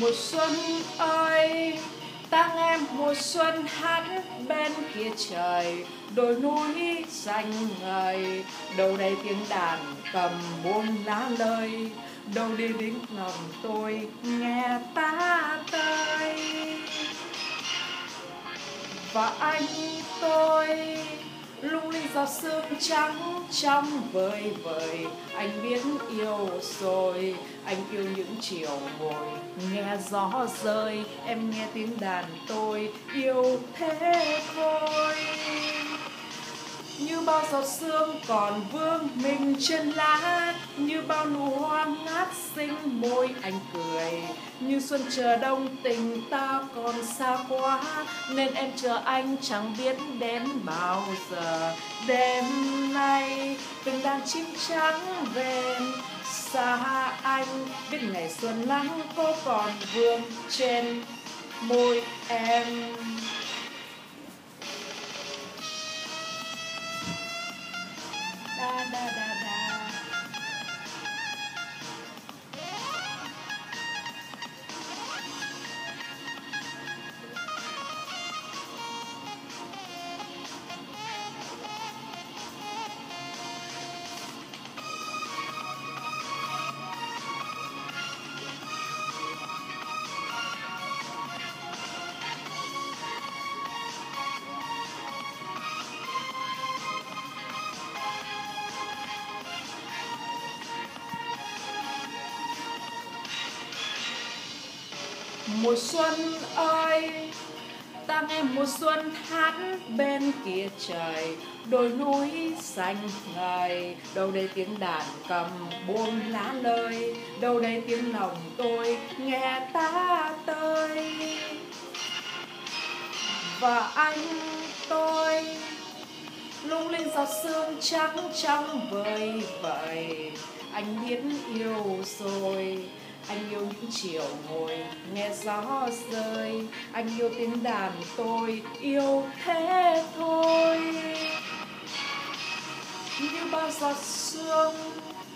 mùa xuân ơi, ta nghe mùa xuân hát bên kia trời, đồi núi xanh ngời. Đầu đây tiếng đàn cầm buông lá lời đâu đi đến lòng tôi nghe ta tơi. Và anh tôi lung linh giọt sương trắng trong vời vời. Anh biết yêu rồi, anh yêu những chiều ngồi nghe gió rơi, em nghe tiếng đàn tôi yêu thế thôi. Như bao giọt sương còn vương mình trên lá, như bao nụ hoa ngát xinh môi anh cười. Như xuân chờ đông tình ta còn xa quá, nên em chờ anh chẳng biết đến bao giờ. Đêm nay từng đàn chim trắng về xa anh, biết ngày xuân nắng có còn vương trên môi em. Da da da. Mùa xuân ơi ta nghe mùa xuân hát bên kia trời. Đồi núi xanh ngời đâu đây tiếng đàn cầm buông lá lơi, đâu đây tiếng lòng tôi nghe ta tơi và anh tôi lung linh giọt sương trắng trong vời vợi anh biết yêu rồi anh yêu những chiều ngồi, nghe gió rơi. Anh yêu tiếng đàn tôi, yêu thế thôi. Như bao giọt sương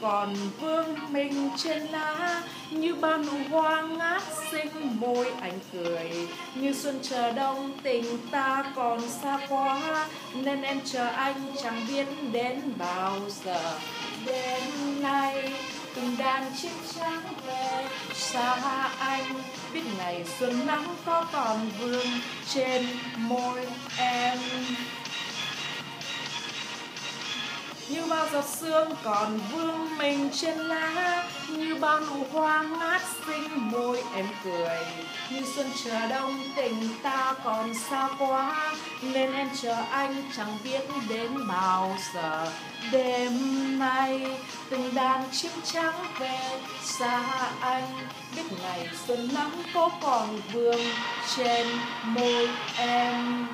còn vương mình trên lá, như bao nụ hoa ngát xinh môi anh cười. Như xuân chờ đông, tình ta còn xa quá, nên em chờ anh chẳng biết đến bao giờ. Đến nay từng đàn chim trắng về xa anh, biết ngày xuân nắng có còn vương trên môi em. Như bao giọt sương còn vương mình trên lá, như bao nụ hoa ngát xinh môi em cười. Như xuân chờ đông, tình ta còn xa quá, nên em chờ anh chẳng biết đến bao giờ. Đêm nay, từng đàn chim trắng về. Xa anh, biết ngày xuân nắng có còn vương trên môi em.